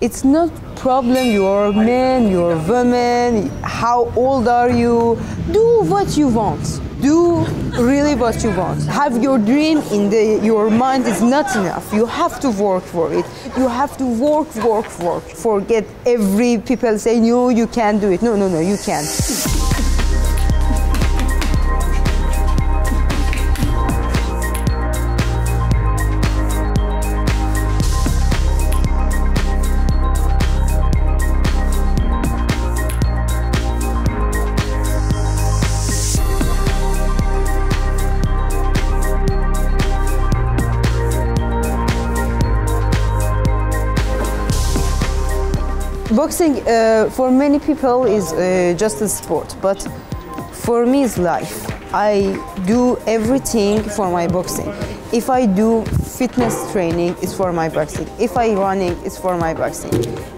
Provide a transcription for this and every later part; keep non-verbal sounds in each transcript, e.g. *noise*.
It's not problem you're man, you're woman, how old are you? Do what you want. Do really what you want. Have your dream in the, your mind is not enough. You have to work for it. You have to work, work, work. Forget every people say no, you can't do it. No, no, no, you can't. Boxing uh, for many people is uh, just a sport, but for me it's life. I do everything for my boxing. If I do fitness training, it's for my boxing. If I running, it's for my boxing.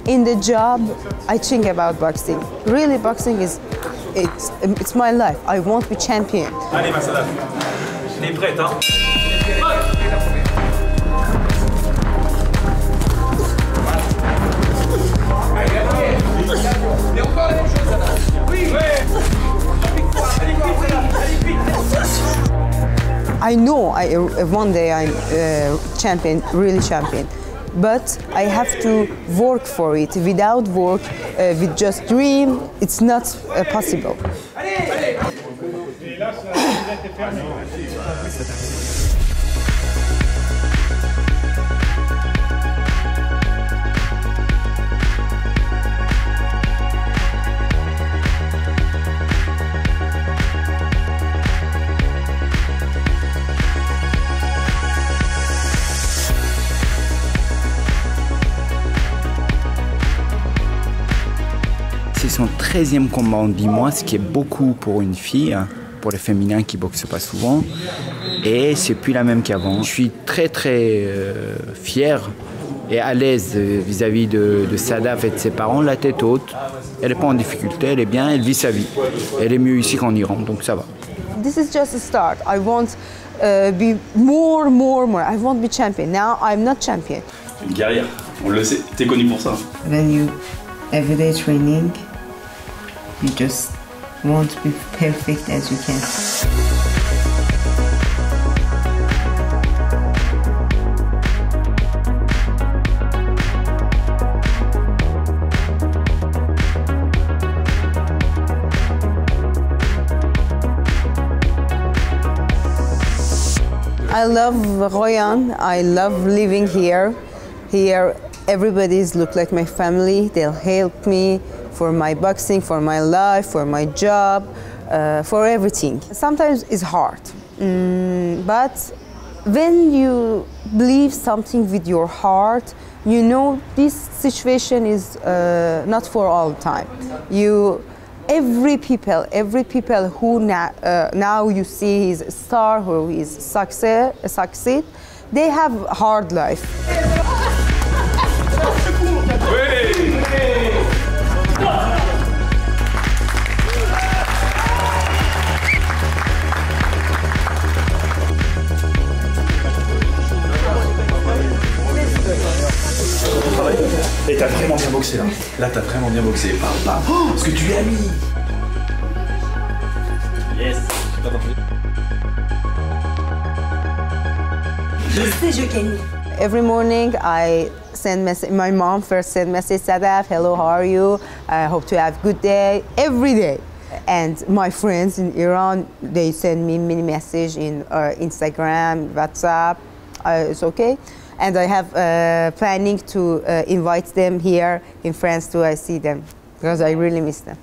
In the job, I think about boxing. Really, boxing is it's it's my life. I want to be champion. Allez, prête, hein I know I, one day I'm uh, champion, really champion, but I have to work for it. Without work, uh, with just dream, it's not uh, possible. *clears throat* son 13e combat en 10 mois, ce qui est beaucoup pour une fille, hein, pour les féminins qui boxent pas souvent. Et c'est plus la même qu'avant. Je suis très très euh, fier et à l'aise euh, vis-à-vis de, de Sadaf et de ses parents, la tête haute. Elle n'est pas en difficulté, elle est bien, elle vit sa vie. Elle est mieux ici qu'en Iran, donc ça va. This is just a start. I want uh, be more, more, more. I want to be champion. Now I'm not champion. Une guerrière, on le sait. T'es connu pour ça. When you everyday training, you just want to be perfect as you can. I love Royan. I love living here. Here, everybody's look like my family. They'll help me for my boxing, for my life, for my job, uh, for everything. Sometimes it's hard, Mm, but when you believe something with your heart, you know this situation is uh, not for all time. You every people, every people who na- uh, now you see is a star, who is success, succeed, they have hard life. Et t'as vraiment bien boxé là. Là, t'as vraiment bien boxé. Bam, bam. Oh, ce que tu lui as mis. Yes. Every morning I send message. My mom first send message, Sadaf, hello, how are you? I hope to have good day. Every day. And my friends in Iran, they send me many message in uh, Instagram, WhatsApp. Uh, it's okay. And I have uh, planning to uh, invite them here in France to uh, see them because I really miss them.